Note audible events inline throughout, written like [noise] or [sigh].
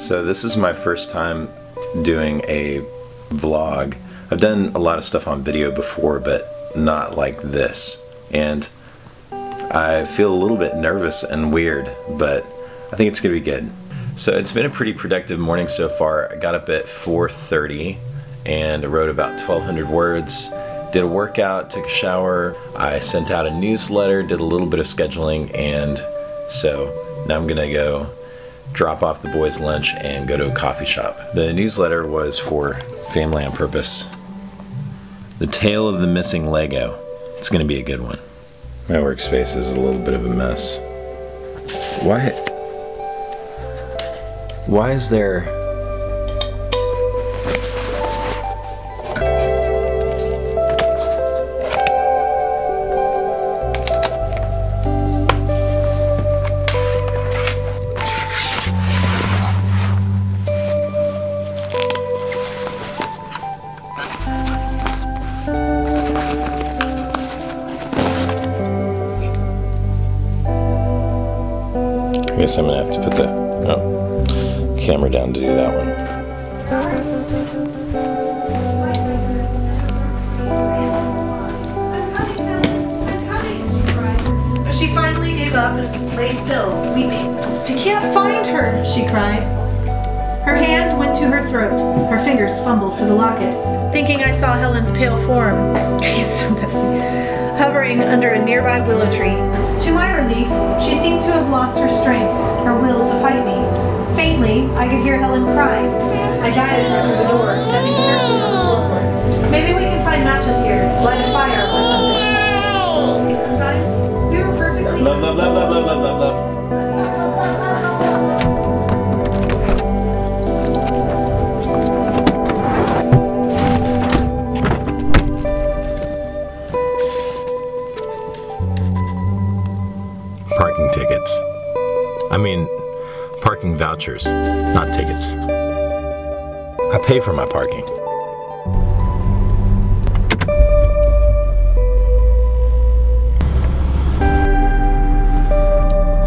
So this is my first time doing a vlog. I've done a lot of stuff on video before, but not like this. And I feel a little bit nervous and weird, but I think it's gonna be good. So it's been a pretty productive morning so far. I got up at 4.30 and wrote about 1,200 words, did a workout, took a shower, I sent out a newsletter, did a little bit of scheduling, and so now I'm gonna go drop off the boys' lunch and go to a coffee shop. The newsletter was for Family on Purpose. The Tale of the Missing Lego. It's gonna be a good one. My workspace is a little bit of a mess. Why? Why is there guess I'm gonna have to put the oh, camera down to do that one. But she finally gave up and lay still, weeping. I can't find her, she cried. Her hand went to her throat. Her fingers fumbled for the locket. Thinking I saw Helen's pale form, [laughs] he's so messy, hovering under a nearby willow tree. To my relief, she seemed to have lost her strength, her will to fight me. Faintly, I could hear Helen cry. I guided her to the door, stepping carefully on the floorboards. Maybe we can find matches here, light a fire or something. Sometimes we were perfectly. Love, love, love, love, love, love, love, I mean, parking vouchers, not tickets. I pay for my parking.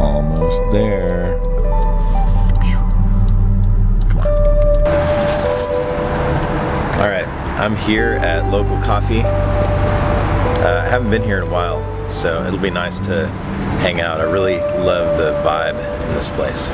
Almost there. Come on. All right, I'm here at Local Coffee. Uh, I haven't been here in a while, so it'll be nice to hang out. I really love the vibe in this place.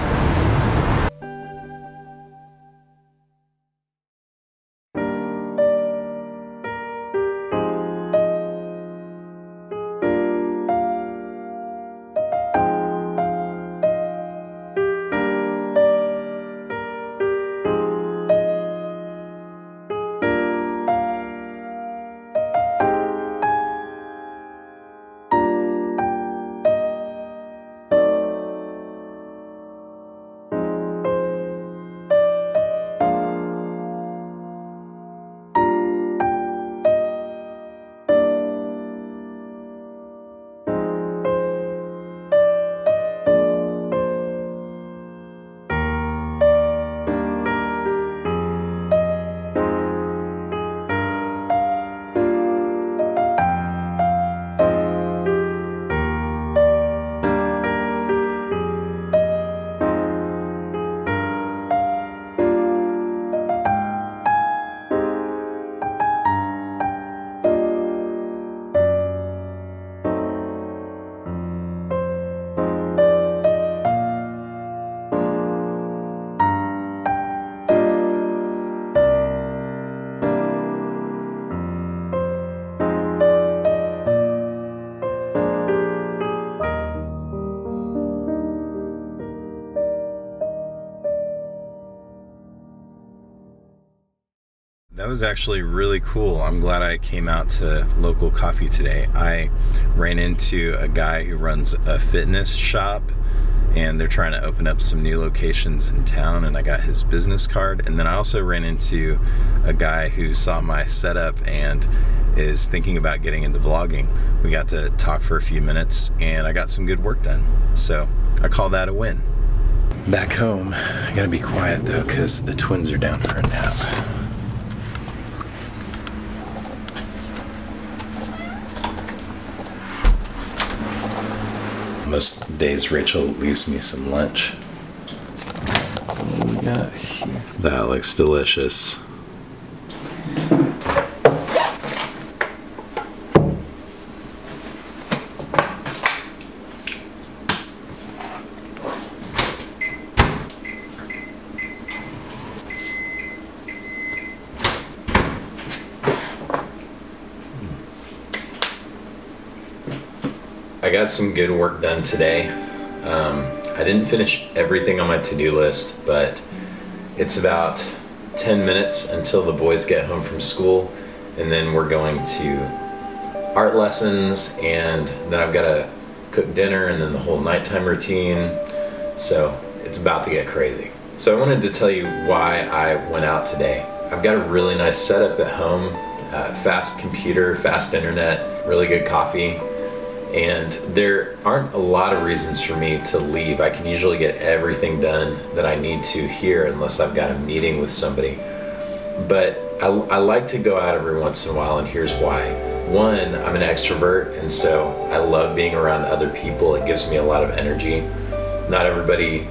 Was actually really cool. I'm glad I came out to local coffee today. I ran into a guy who runs a fitness shop and they're trying to open up some new locations in town and I got his business card and then I also ran into a guy who saw my setup and is thinking about getting into vlogging. We got to talk for a few minutes and I got some good work done. So I call that a win. Back home, I gotta be quiet though because the twins are down for a nap. Most days Rachel leaves me some lunch. What do we got here? That looks delicious. I got some good work done today. Um, I didn't finish everything on my to-do list, but it's about 10 minutes until the boys get home from school, and then we're going to art lessons, and then I've got to cook dinner, and then the whole nighttime routine. So it's about to get crazy. So I wanted to tell you why I went out today. I've got a really nice setup at home, uh, fast computer, fast internet, really good coffee, and there aren't a lot of reasons for me to leave. I can usually get everything done that I need to here unless I've got a meeting with somebody. But I, I like to go out every once in a while, and here's why. One, I'm an extrovert, and so I love being around other people. It gives me a lot of energy. Not everybody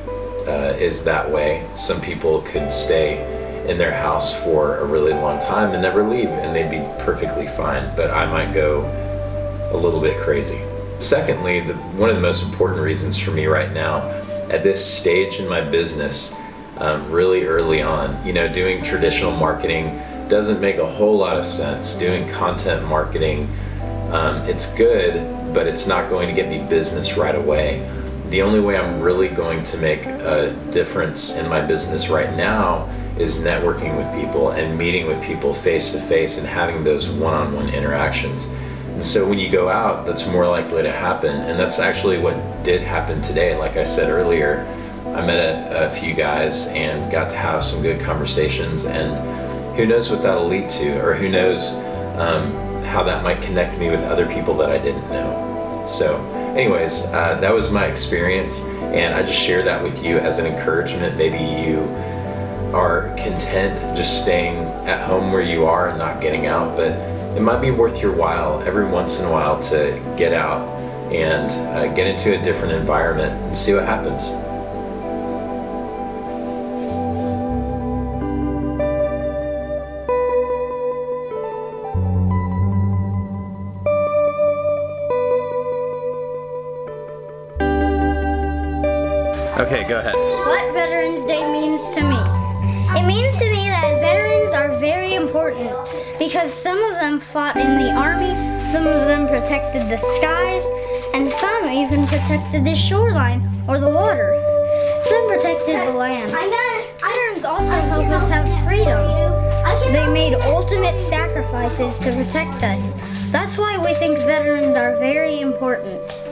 uh, is that way. Some people could stay in their house for a really long time and never leave, and they'd be perfectly fine. But I might go a little bit crazy. Secondly, the, one of the most important reasons for me right now, at this stage in my business, um, really early on, you know, doing traditional marketing doesn't make a whole lot of sense. Doing content marketing, um, it's good, but it's not going to get me business right away. The only way I'm really going to make a difference in my business right now is networking with people and meeting with people face to face and having those one on one interactions. And so when you go out, that's more likely to happen. And that's actually what did happen today. Like I said earlier, I met a, a few guys and got to have some good conversations. And who knows what that'll lead to, or who knows um, how that might connect me with other people that I didn't know. So, anyways, uh, that was my experience. And I just share that with you as an encouragement. Maybe you are content just staying at home where you are and not getting out, but it might be worth your while every once in a while to get out and uh, get into a different environment and see what happens. Okay, go ahead. What Veterans Day means to me. It means to important because some of them fought in the army, some of them protected the skies, and some even protected the shoreline or the water. Some protected the land. Veterans also help us have freedom. They made ultimate sacrifices to protect us. That's why we think veterans are very important.